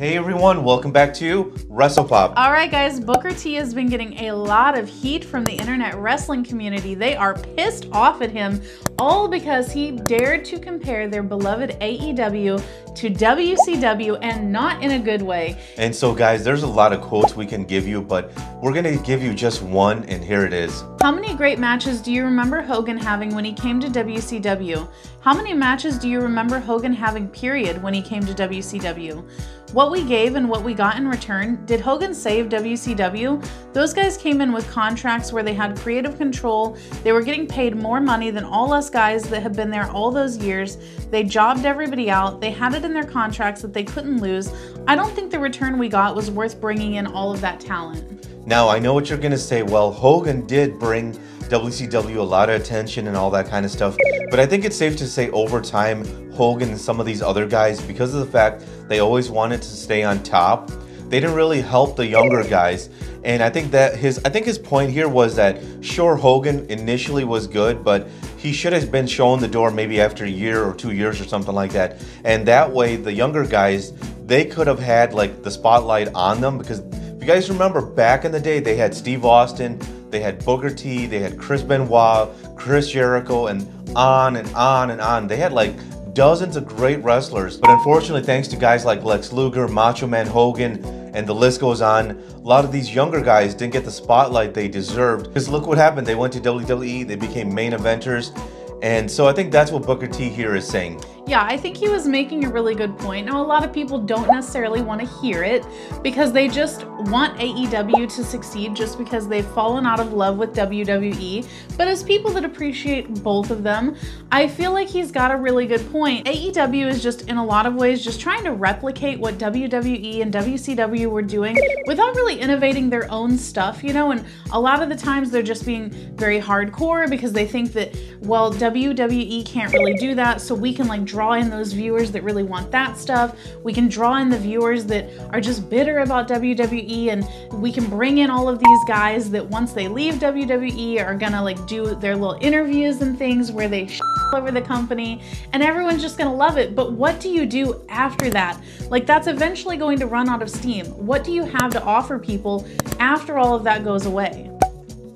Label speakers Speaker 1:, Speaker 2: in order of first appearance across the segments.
Speaker 1: Hey everyone, welcome back to WrestlePop.
Speaker 2: All right, guys, Booker T has been getting a lot of heat from the internet wrestling community. They are pissed off at him, all because he dared to compare their beloved AEW to WCW and not in a good way.
Speaker 1: And so, guys, there's a lot of quotes we can give you, but we're going to give you just one, and here it is.
Speaker 2: How many great matches do you remember Hogan having when he came to WCW? How many matches do you remember Hogan having, period, when he came to WCW? What we gave and what we got in return, did Hogan save WCW? Those guys came in with contracts where they had creative control, they were getting paid more money than all us guys that have been there all those years, they jobbed everybody out, they had it in their contracts that they couldn't lose. I don't think the return we got was worth bringing in all of that talent.
Speaker 1: Now, I know what you're going to say. Well, Hogan did bring WCW a lot of attention and all that kind of stuff. But I think it's safe to say over time, Hogan and some of these other guys, because of the fact they always wanted to stay on top, they didn't really help the younger guys. And I think that his I think his point here was that sure Hogan initially was good, but he should have been shown the door maybe after a year or two years or something like that. And that way the younger guys they could have had like the spotlight on them because if you guys remember back in the day, they had Steve Austin, they had Booker T, they had Chris Benoit, Chris Jericho, and on and on and on. They had like dozens of great wrestlers. But unfortunately, thanks to guys like Lex Luger, Macho Man Hogan, and the list goes on, a lot of these younger guys didn't get the spotlight they deserved. Because look what happened. They went to WWE, they became main eventers. And so I think that's what Booker T here is saying.
Speaker 2: Yeah, I think he was making a really good point. Now, a lot of people don't necessarily want to hear it because they just want AEW to succeed just because they've fallen out of love with WWE. But as people that appreciate both of them, I feel like he's got a really good point. AEW is just, in a lot of ways, just trying to replicate what WWE and WCW were doing without really innovating their own stuff, you know? And a lot of the times they're just being very hardcore because they think that, well, WWE can't really do that, so we can like draw in those viewers that really want that stuff. We can draw in the viewers that are just bitter about WWE and we can bring in all of these guys that once they leave WWE are gonna like do their little interviews and things where they over the company and everyone's just gonna love it. But what do you do after that? Like that's eventually going to run out of steam. What do you have to offer people after all of that goes away?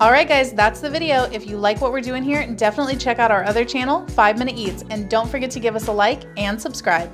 Speaker 2: All right, guys, that's the video. If you like what we're doing here, definitely check out our other channel, 5 Minute Eats, and don't forget to give us a like and subscribe.